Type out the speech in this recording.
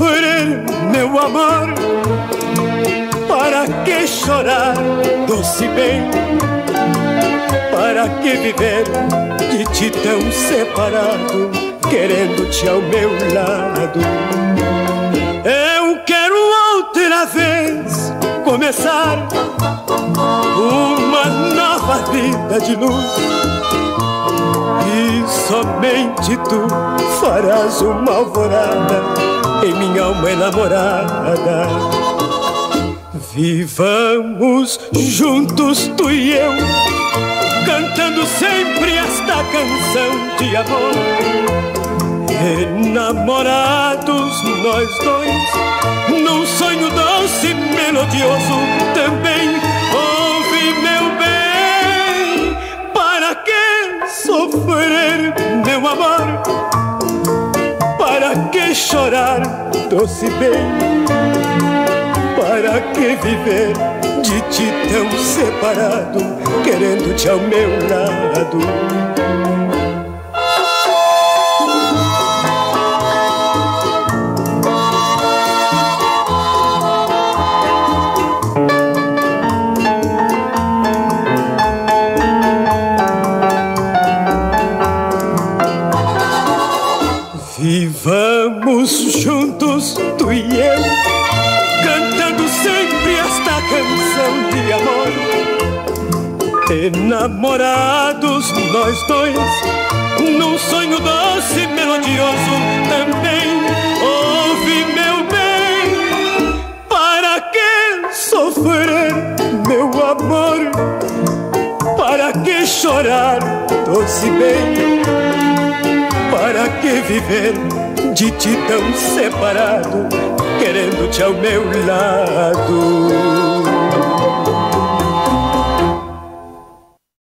sofrer, meu amor? Para que chorar, doce bem? Para que viver de ti tão separado, querendo-te ao meu lado? Eu quero outra vez começar uma nova vida de luz e somente tu farás uma alvorada em minha alma enamorada. Vivamos juntos, tu e eu, cantando sempre esta canção de amor. Enamorados nós dois, num sonho doce e melodioso chorar, doce bem? Para que viver de ti tão separado, querendo-te ao meu lado? Vivamos juntos, tu e eu, cantando sempre esta canção de amor. Enamorados nós dois, num sonho doce e melodioso também. Ouve, meu bem, para que sofrer, meu amor? Para que chorar, doce bem? Para que viver de ti tão separado, querendo-te ao meu lado?